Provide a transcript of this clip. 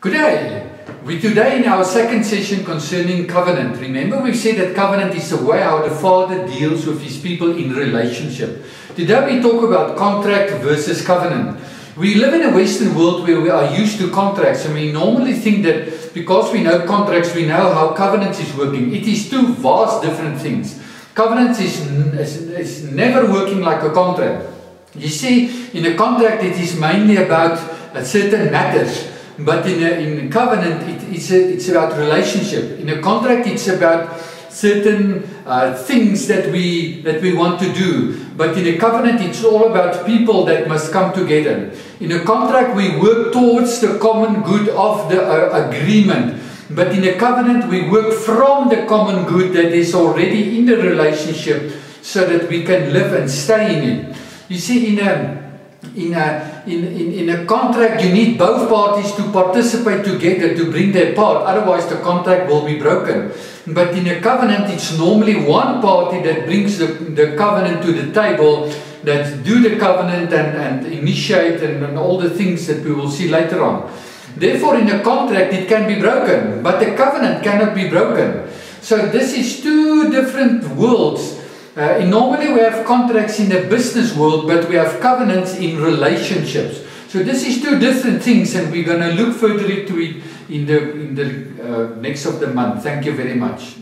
Good day. We today in our second session concerning covenant. Remember we said that covenant is the way how the Father deals with his people in relationship. Today we talk about contract versus covenant. We live in a Western world where we are used to contracts and we normally think that because we know contracts, we know how covenants is working. It is two vast different things. Covenants is, is, is never working like a contract. You see, in a contract it is mainly about certain matters. But in a, in a covenant, it, it's, a, it's about relationship. In a contract, it's about certain uh, things that we that we want to do. But in a covenant, it's all about people that must come together. In a contract, we work towards the common good of the uh, agreement. But in a covenant, we work from the common good that is already in the relationship so that we can live and stay in it. You see, in a in a in, in in a contract you need both parties to participate together to bring their part otherwise the contract will be broken. But in a covenant it's normally one party that brings the, the covenant to the table that do the covenant and, and initiate and, and all the things that we will see later on. Therefore in a contract it can be broken but the covenant cannot be broken. So this is two different worlds Uh, normally we have contracts in the business world, but we have covenants in relationships. So this is two different things, and we're going to look further into it in the in the uh, next of the month. Thank you very much.